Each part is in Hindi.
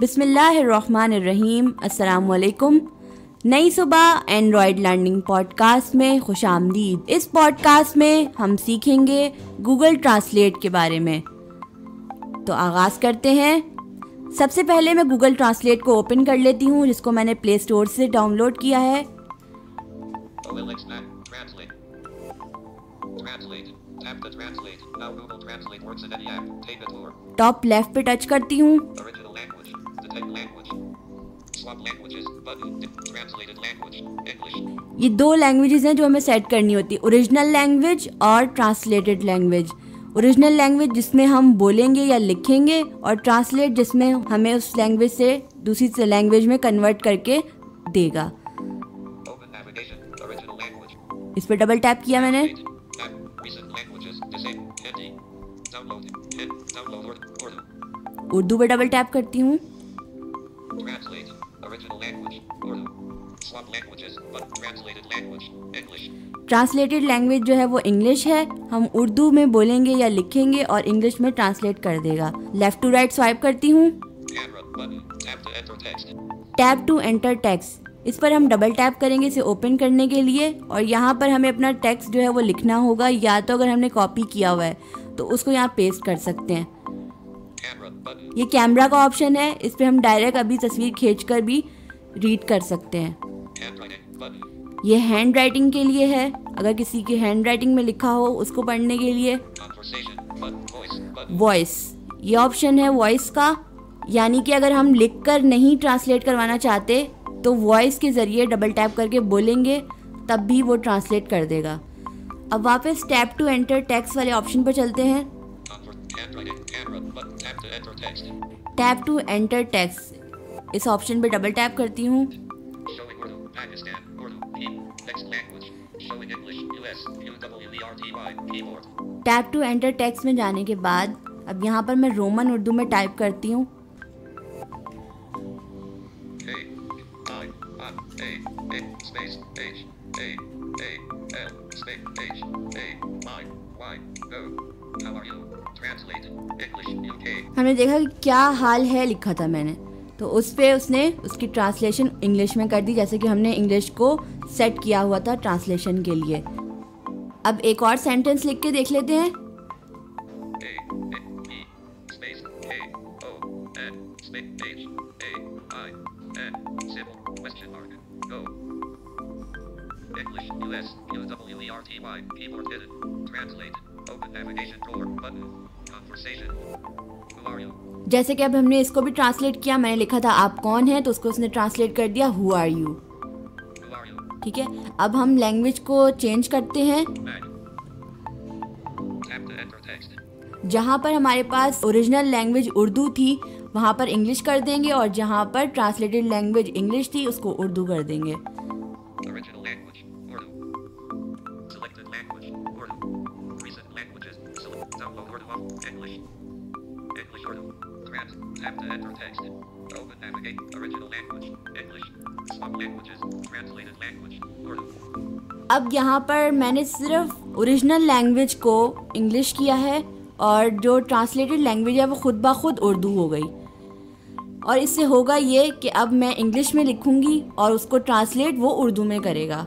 बिसमीम असलकुम नई सुबह एंड्रॉयड लर्निंग पॉडकास्ट में खुश आमदीद इस पॉडकास्ट में हम सीखेंगे गूगल ट्रांसलेट के बारे में। तो आगाज़ करते हैं। सबसे पहले मैं गूगल ट्रांसलेट को ओपन कर लेती हूँ जिसको मैंने प्ले स्टोर से डाउनलोड किया है। टॉप लेफ़्ट पे टच करती हूँ। ये दो लैंग्वेजेस हैं जो हमें सेट करनी होती है। ओरिजिनल लैंग्वेज और ट्रांसलेटेड लैंग्वेज ओरिजिनल लैंग्वेज जिसमें हम बोलेंगे या लिखेंगे और ट्रांसलेट जिसमें हमें उस लैंग्वेज से दूसरी लैंग्वेज में कन्वर्ट करके देगा। इस पर डबल टैप किया मैंने। उर्दू पे डबल टैप करती हूँ। ट्रांसलेटेड लैंग्वेज जो है वो इंग्लिश है। हम उर्दू में बोलेंगे या लिखेंगे और इंग्लिश में ट्रांसलेट कर देगा। लेफ़्ट टू राइट स्वाइप करती हूँ। टैप टू एंटर टेक्स इस पर हम डबल टैप करेंगे इसे ओपन करने के लिए। और यहाँ पर हमें अपना टेक्स्ट जो है वो लिखना होगा। या तो अगर हमने कॉपी किया हुआ है तो उसको यहाँ पेस्ट कर सकते हैं। ये कैमरा का ऑप्शन है। इस पर हम डायरेक्ट अभी तस्वीर खींच कर भी रीड कर सकते हैं। ये हैंड राइटिंग के लिए है। अगर किसी की हैंड राइटिंग में लिखा हो, उसको पढ़ने के लिए। वॉइस ये ऑप्शन है वॉइस का। यानी कि अगर हम लिख कर नहीं ट्रांसलेट करवाना चाहते तो वॉइस के ज़रिए डबल टैप करके बोलेंगे, तब भी वो ट्रांसलेट कर देगा। अब वापस टैप टू एंटर टेक्स्ट वाले ऑप्शन पर चलते हैं। टैप टू एंटर टेक्स्ट इस ऑप्शन पे डबल टैप करती हूँ। टैप टू एंटर टेक्स्ट में जाने के बाद अब यहाँ पर मैं रोमन उर्दू में टाइप करती हूँ। हमने देखा कि क्या हाल है लिखा था मैंने। तो उस पर उसने उसकी ट्रांसलेशन इंग्लिश में कर दी, जैसे कि हमने इंग्लिश को सेट किया हुआ था ट्रांसलेशन के लिए। अब एक और सेंटेंस लिख के देख लेते हैं। जैसे कि अब हमने इसको भी ट्रांसलेट किया मैंने लिखा था आप कौन हैं? तो उसको उसने ट्रांसलेट कर दिया हु आर यू ठीक है? अब हम लैंग्वेज को चेंज करते हैं। जहाँ पर हमारे पास ओरिजिनल लैंग्वेज उर्दू थी वहाँ पर इंग्लिश कर देंगे और जहाँ पर ट्रांसलेटेड लैंग्वेज इंग्लिश थी उसको उर्दू कर देंगे। Tap to enter text. Open navigate. Original language. English. Swap languages. Translated language. Urdu. अब यहाँ पर मैंने सिर्फ़ ओरिजिनल लैंग्वेज को इंग्लिश किया है और जो ट्रांसलेटेड लैंग्वेज है वो खुद ब खुद उर्दू हो गई और इससे होगा ये कि अब मैं इंग्लिश में लिखूँगी और उसको ट्रांसलेट वो उर्दू में करेगा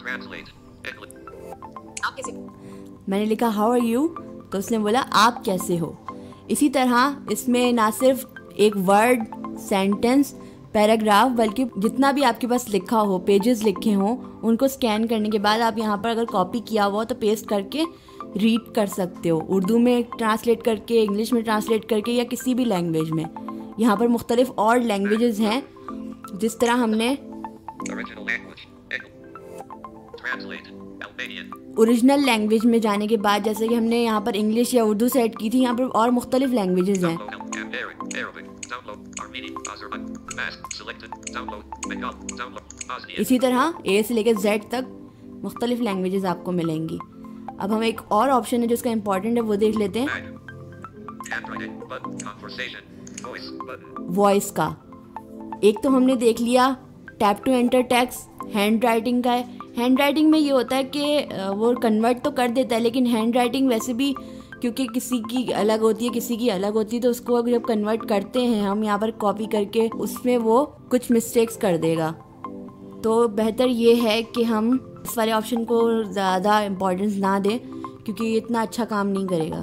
Translate. English. मैंने लिखा हाउ आर यू तो उसने बोला आप कैसे हो? इसी तरह इसमें ना सिर्फ़ एक वर्ड सेंटेंस पैराग्राफ बल्कि जितना भी आपके पास लिखा हो पेजेस लिखे हों उनको स्कैन करने के बाद आप यहाँ पर अगर कॉपी किया हुआ तो पेस्ट करके रीड कर सकते हो। उर्दू में ट्रांसलेट करके इंग्लिश में ट्रांसलेट करके या किसी भी लैंग्वेज में। यहाँ पर मुख्तलिफ़ और लैंग्वेजेस हैं जिस तरह हमने. ओरिजिनल लैंग्वेज में जाने के बाद जैसे कि हमने यहाँ पर इंग्लिश या उर्दू सेट की थी यहाँ पर और मुख्तलिफ़ लैंग्वेजेस हैं. इसी तरह ए से लेकर जेड तक मुख्तलिफ़ लैंग्वेजेस आपको मिलेंगी अब हम एक और ऑप्शन है जो इसका इंपॉर्टेंट है वो देख लेते हैं वॉइस का। एक तो हमने देख लिया tap to enter text handwriting का है। हैंड राइटिंग में ये होता है कि वो कन्वर्ट तो कर देता है, लेकिन हैंड राइटिंग वैसे भी, क्योंकि किसी की अलग होती है, किसी की अलग होती है तो उसको जब कन्वर्ट करते हैं, हम यहाँ पर कॉपी करके, उसमें वो कुछ मिस्टेक्स कर देगा। तो बेहतर ये है कि हम इस वाले ऑप्शन को ज़्यादा इम्पोर्टेंस ना दें, क्योंकि ये इतना अच्छा काम नहीं करेगा.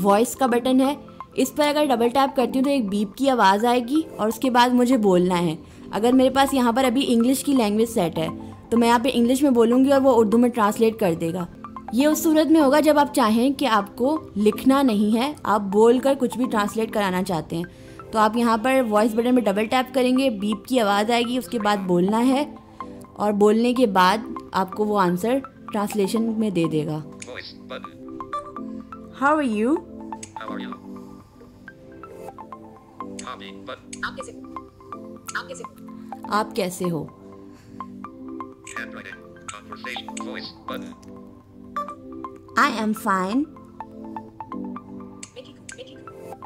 वॉइस का बटन है। इस पर अगर डबल टैप करती हूँ तो एक बीप की आवाज़ आएगी और उसके बाद मुझे बोलना है। अगर मेरे पास यहाँ पर अभी इंग्लिश की लैंग्वेज सेट है तो मैं यहाँ पे इंग्लिश में बोलूँगी और वो उर्दू में ट्रांसलेट कर देगा। ये उस सूरत में होगा जब आप चाहें कि आपको लिखना नहीं है आप बोल कर कुछ भी ट्रांसलेट कराना चाहते हैं। तो आप यहाँ पर वॉइस बटन में डबल टैप करेंगे बीप की आवाज़ आएगी उसके बाद बोलना है और बोलने के बाद आपको वो आंसर ट्रांसलेशन में दे देगा। हाउ आर यू आप कैसे आप आप कैसे हो? आई एम फाइन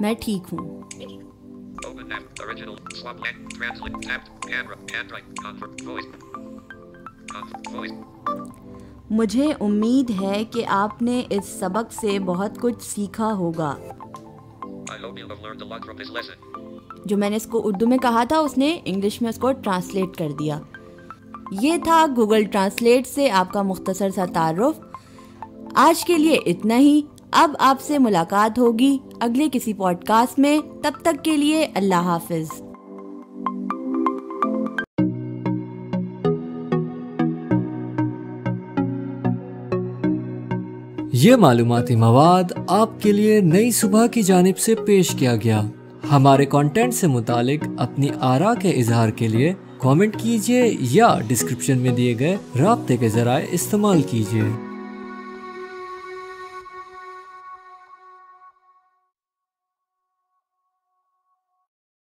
मैं ठीक हूँ मुझे उम्मीद है कि आपने इस सबक से बहुत कुछ सीखा होगा। जो मैंने इसको उर्दू में कहा था, उसने इंग्लिश में उसको ट्रांसलेट कर दिया। ये था गूगल ट्रांसलेट से आपका मुख्तसर सा तारफ़। आज के लिए इतना ही। अब आपसे मुलाकात होगी अगले किसी पॉडकास्ट में। तब तक के लिए अल्लाह हाफिज़। ये मालूमती मवाद आपके लिए नई सुबह की जानब से पेश किया गया। हमारे कंटेंट से मुतालिक अपनी आरा के इजहार के लिए कमेंट कीजिए या डिस्क्रिप्शन में दिए गए रबते के जराए इस्तेमाल कीजिए।